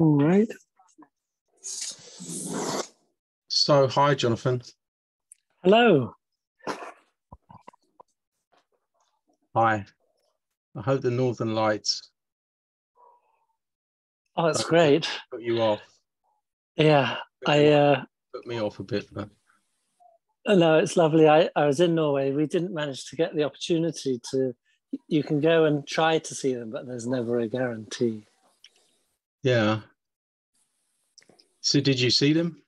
All right. So, hi, Jonathan. Hello. Hi. I hope the Northern Lights Oh, that's great. put you off. Yeah, Put I uh put me off a bit. But no, it's lovely. I, I was in Norway. We didn't manage to get the opportunity to you can go and try to see them, but there's never a guarantee. yeah. So, did you see them?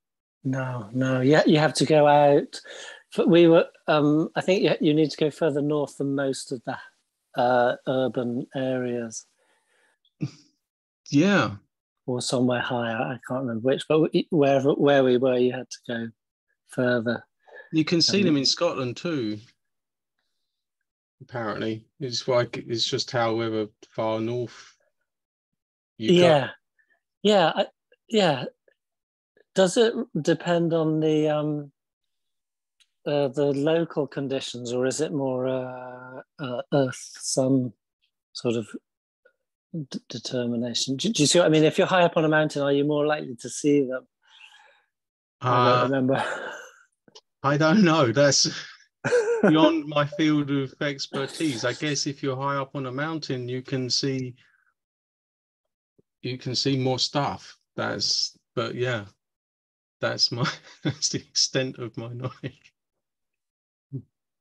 No, no. Yeah, you have to go out. We were. Um, I think you, you need to go further north than most of the uh, urban areas, Yeah. or somewhere higher. I can't remember which, but wherever where we were, you had to go further. You can see Um, them in Scotland too. Apparently, it's like it's just however far north you go. yeah, yeah, I, yeah. Does it depend on the um, uh, the local conditions, or is it more uh, uh, Earth some sort of d- determination? Do, do you see what I mean? If you're high up on a mountain, are you more likely to see them? I Uh, don't remember. I don't know. That's beyond my field of expertise. I guess if you're high up on a mountain, you can see you can see more stuff. That's but yeah, that's my that's the extent of my knowledge.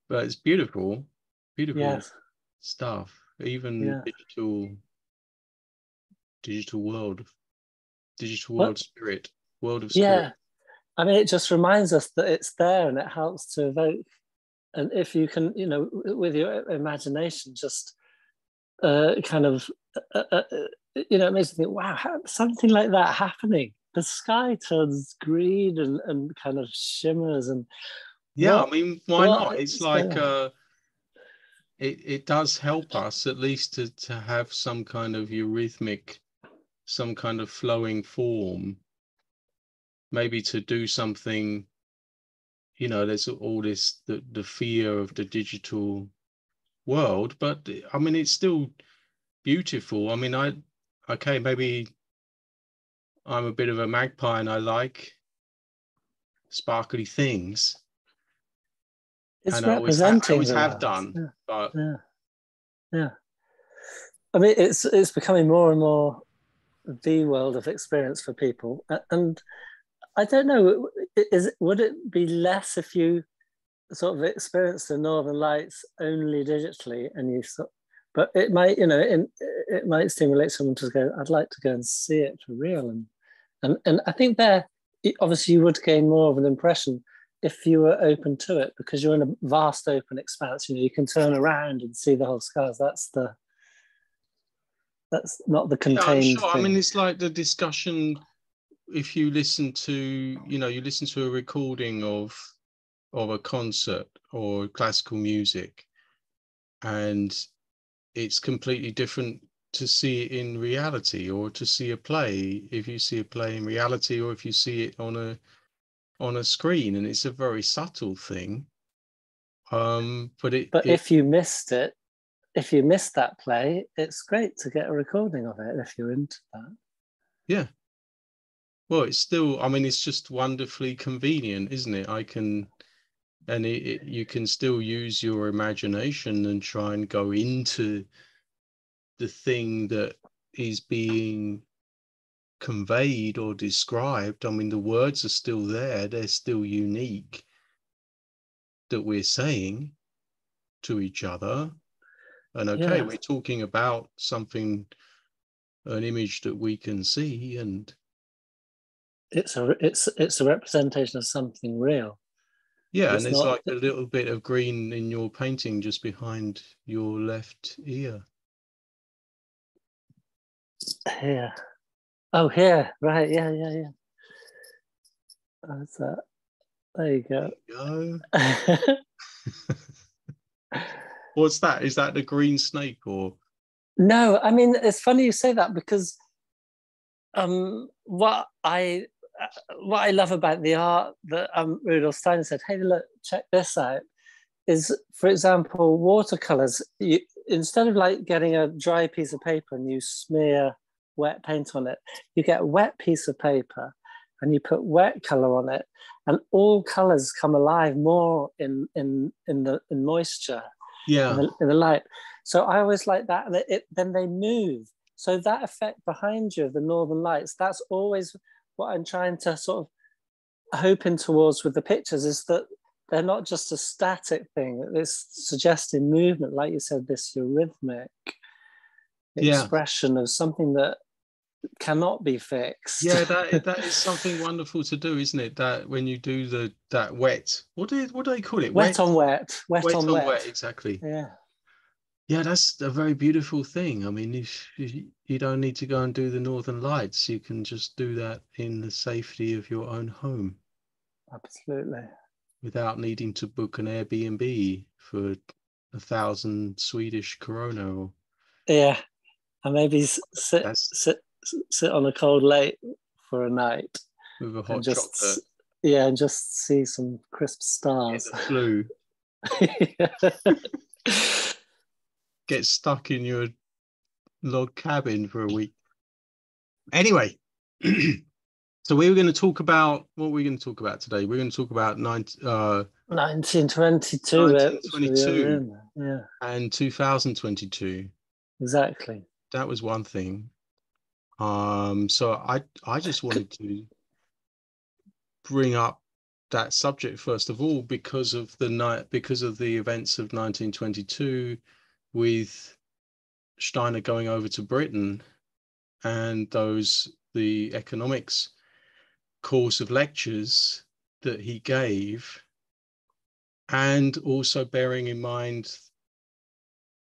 But it's beautiful, beautiful yes. stuff. Even Yeah. digital digital world, digital What? world spirit, world of Yeah. spirit. I mean, it just reminds us that it's there and it helps to evoke. And if you can, you know, with your imagination, just uh, kind of, uh, uh, uh, you know, it makes you think, wow, how, something like that happening. The sky turns green and, and kind of shimmers. And Yeah, What- I mean, why not? It's like uh it it does help us at least to to have some kind of eurythmic, some kind of flowing form. Maybe to do something, you know, there's all this the the fear of the digital world, but I mean it's still beautiful. I mean, I okay, maybe I'm a bit of a magpie and I like sparkly things. it's and I always, ha- I always have done, Yeah. but yeah yeah i mean it's it's becoming more and more the world of experience for people and i don't know, is would it be less if you sort of experienced the northern lights only digitally and you sort but it might you know in, it might stimulate someone to go i'd like to go and see it for real and and, and i think there obviously you would gain more of an impression if you were open to it because you're in a vast open expanse you know you can turn around and see the whole skies that's the that's not the Yeah, contained sure. I mean, it's like the discussion. If you listen to, you know, you listen to a recording of of a concert or classical music, and it's completely different to see it in reality or to see a play. If you see a play in reality, or if you see it on a on a screen, and it's a very subtle thing. Um, but it, but it if you missed it if you missed that play it's great to get a recording of it if you're into that Yeah. Well, it's still, I mean, it's just wonderfully convenient, isn't it? I can, and it, it, you can still use your imagination and try and go into the thing that is being conveyed or described. I mean, the words are still there, they're still unique that we're saying to each other. And okay, Yeah. we're talking about something, an image that we can see and it's a it's it's a representation of something real Yeah, It's and not- like a little bit of green in your painting just behind your left ear. here oh here right yeah yeah yeah that's that there you go There you go. What's that? Is that the green snake or? No, I mean it's funny you say that because um, what I what I love about the art that um, Rudolf Steiner said, "Hey, look, check this out," is, for example, watercolors. You, instead of like getting a dry piece of paper and you smear wet paint on it. You get a wet piece of paper and you put wet color on it, and all colors come alive more in in in the in moisture. Yeah. In the, in the light. So I always like that, and it, it, then they move. So that effect behind you of the northern lights, that's always what I'm trying to sort of hoping towards with the pictures is that they're not just a static thing. It's suggesting movement, like you said, this eurythmic Yeah. expression of something that cannot be fixed. Yeah, that that is something wonderful to do, isn't it? That when you do the that wet, what do what do they call it? wet, on wet, wet, wet on, on wet. wet, exactly. Yeah, Yeah, that's a very beautiful thing. I mean, if you you don't need to go and do the Northern Lights, you can just do that in the safety of your own home absolutely. without needing to book an Airbnb for a thousand Swedish corona. Or Yeah, and maybe sit That's- sit sit on a cold lake for a night with a hot and just chocolate, yeah, and just see some crisp stars. the flu, get stuck in your log cabin for a week. Anyway, so we were going to talk about what we're going to talk about today. We're going to talk about nine, uh, 1922. it was the 1922. other. Yeah, and 2022. exactly. That was one thing. Um, so I I just wanted to bring up that subject first of all because of the night because of the events of 1922 with Steiner going over to Britain and those the economics course of lectures that he gave and also bearing in mind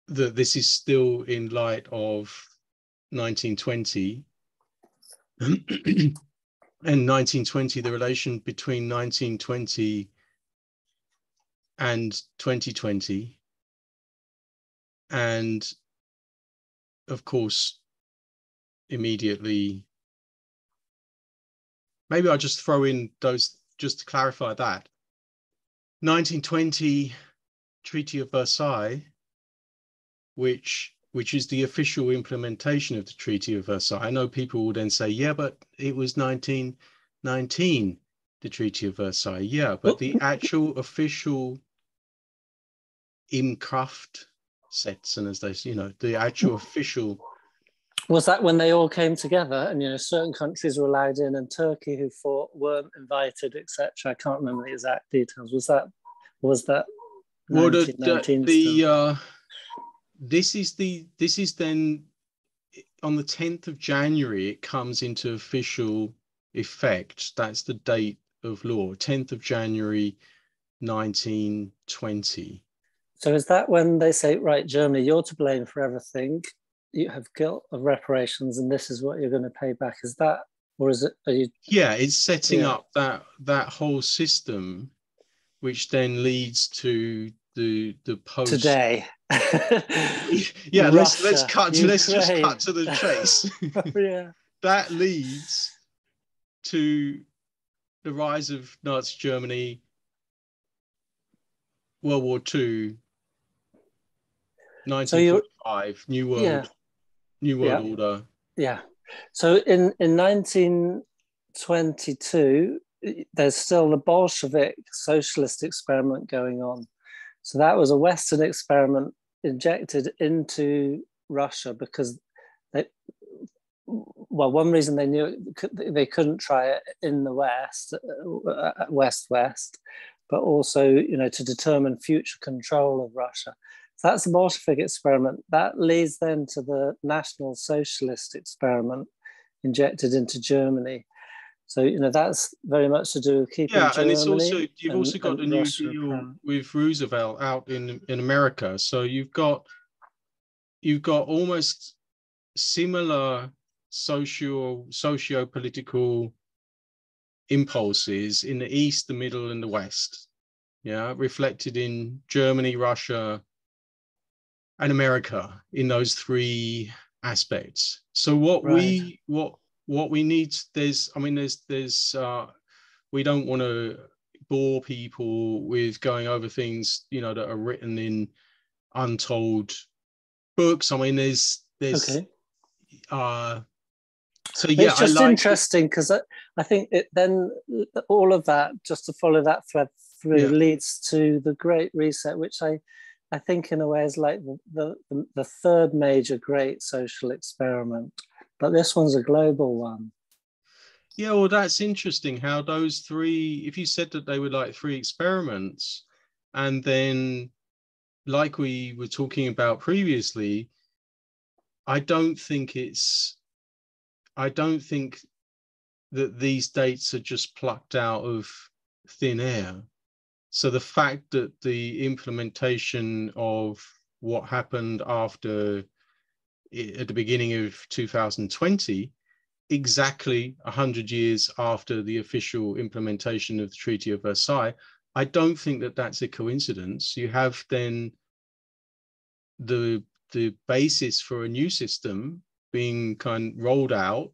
that this is still in light of 1920 and 1920 the relation between 1920 and 2020 and of course immediately maybe i'll just throw in those just to clarify that. 1920 treaty of versailles which which is the official implementation of the treaty of versailles. I know people will then say yeah but it was 1919 the treaty of versailles. Yeah but the actual official Kraft and as they you know the actual official Was that when they all came together and you know certain countries were allowed in and Turkey who fought weren't invited, etc. I can't remember the exact details. Was that was that well the, the, the uh this is the this is then on the 10th of january it comes into official effect that's the date of law 10th of january 1920 So is that when they say, right, Germany, you're to blame for everything. You have guilt of reparations, and this is what you're going to pay back. Is that, or is it? Are you? yeah it's setting Yeah. up that that whole system which then leads to the the post Today. yeah let's let's cut to let's just cut to the chase yeah. that leads to the rise of Nazi Germany, World War II, So New World, Yeah. New World Yeah. Order. Yeah. So in, in 1922, there's still the Bolshevik socialist experiment going on. So that was a Western experiment injected into Russia because they, well, one reason they knew it, could- they couldn't try it in the West, uh, West West, but also, you know, to determine future control of Russia. So that's the Bolshevik experiment. That leads then to the National Socialist experiment injected into Germany. So you know that's very much to do with keeping Yeah, Germany. and it's also you've and- also got the New Russia Deal with Roosevelt out in in America. So you've got you've got almost similar socio socio political impulses in the east, the middle, and the west. Yeah, reflected in Germany, Russia, and America in those three aspects. So what we what what we need there's I mean there's there's uh we don't want to bore people with going over things you know that are written in untold books. I mean there's there's Okay. uh So yeah, it's just like interesting because I, I think it then all of that just to follow that thread through Yeah. leads to the Great Reset, which I I think in a way is like the, the the third major great social experiment, but this one's a global one. Yeah, well, that's interesting how those three, if you said that they were like three experiments, and then like we were talking about previously, I don't think it's, I don't think that these dates are just plucked out of thin air. So the fact that the implementation of what happened after at the beginning of 2020 exactly 100 years after the official implementation of the Treaty of Versailles, I don't think that that's a coincidence. You have then the the basis for a new system being kind of rolled out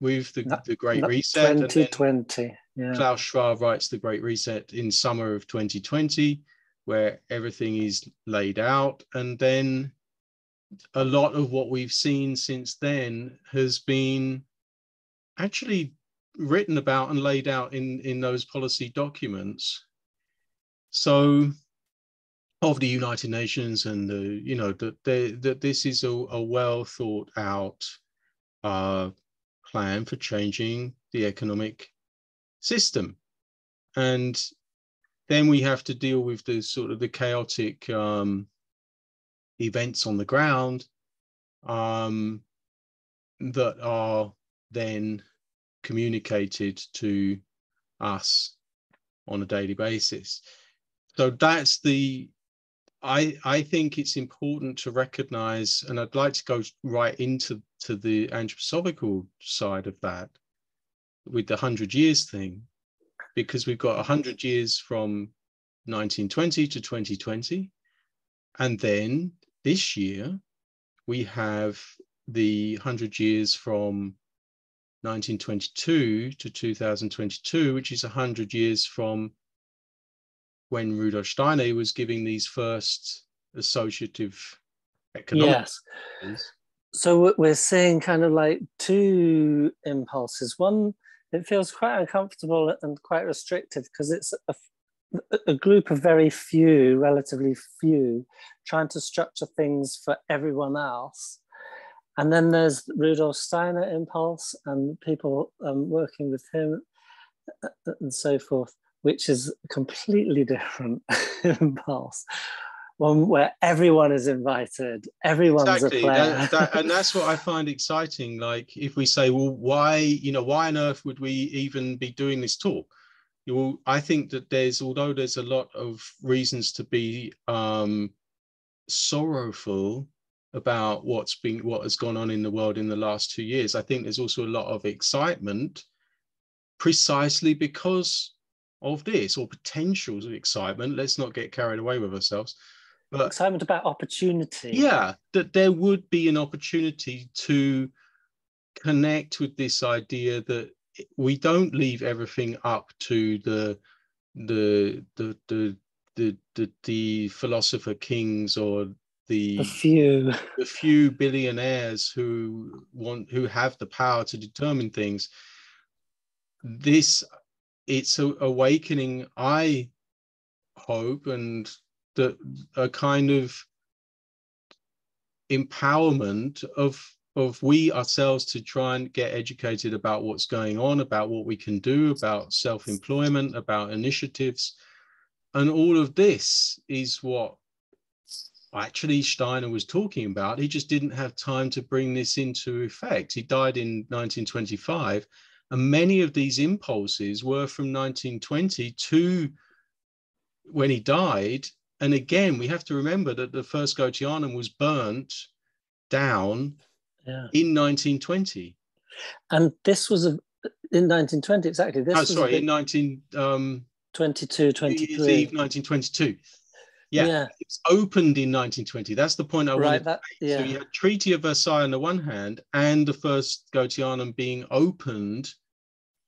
with the, the Great Reset. and then 2020. Yeah. Klaus Schwab writes the Great Reset in summer of 2020, where everything is laid out. And then a lot of what we've seen since then has been actually written about and laid out in, in those policy documents. So of the United Nations and the, you know, that that this is a, a well thought out uh, plan for changing the economic system. And then we have to deal with the sort of the chaotic um, events on the ground um, that are then communicated to us on a daily basis. So that's the I I think it's important to recognize, and I'd like to go right into to the anthroposophical side of that with the hundred years thing, because we've got hundred years from 1920 to 2020, and then this year we have the hundred years from 1922 to 2022, which is 100 years from when Rudolf Steiner was giving these first associative economic Yes. So we're seeing kind of like two impulses. One, it feels quite uncomfortable and quite restrictive because it's a, a group of very few, relatively few, trying to structure things for everyone else. And then there's Rudolf Steiner impulse and people um, working with him uh, and so forth, which is completely different impulse. One where everyone is invited, everyone's exactly a player. that, that, and that's what i find exciting like if we say well why you know why on earth would we even be doing this talk? Well i think that there's although there's a lot of reasons to be um sorrowful about what's been what has gone on in the world in the last two years i think there's also a lot of excitement precisely because of this or potentials of excitement. Let's not get carried away with ourselves but excitement about opportunity. yeah that there would be an opportunity to connect with this idea that we don't leave everything up to the the the the the the, the philosopher kings or the A few. the few billionaires who want who have the power to determine things this it's a awakening i hope and the a kind of empowerment of of we ourselves to try and get educated about what's going on about what we can do about self-employment about initiatives and all of this is what actually Steiner was talking about. He just didn't have time to bring this into effect. He died in 1925, and many of these impulses were from 1920 to when he died. And again, we have to remember that the first Goetheanum was burnt down Yeah. in 1920. And this was a, in 1920, exactly. This Oh, was sorry, in 19 um, 22, New Year's 23. Eve, 1922. Yeah, yeah. it's opened in 1920. That's the point I wanted Right. That, So yeah. you had Treaty of Versailles on the one hand, and the first Goetheanum being opened.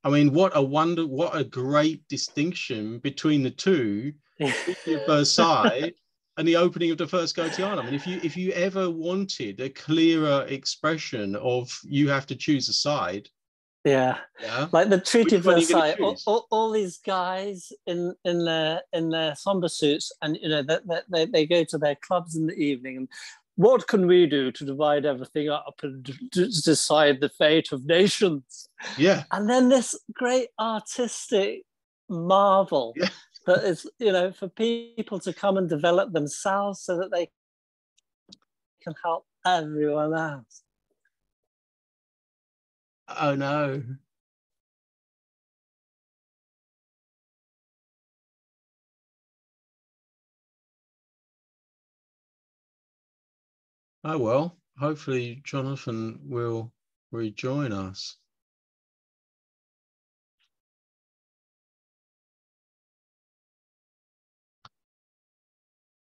I mean, what a wonder! What a great distinction between the two. Of Versailles and the opening of the first Goetheanum. I mean, if you if you ever wanted a clearer expression of you have to choose a side, yeah, yeah, like the Treaty of Which one are you gonna Versailles. All, all, all these guys in in their in their somber suits, and you know that that they, they go to their clubs in the evening. And what can we do to divide everything up and d- decide the fate of nations? yeah, And then this great artistic marvel Yeah. That is, you know, for people to come and develop themselves so that they can help everyone else. oh no. Oh well, hopefully Jonathan will rejoin us.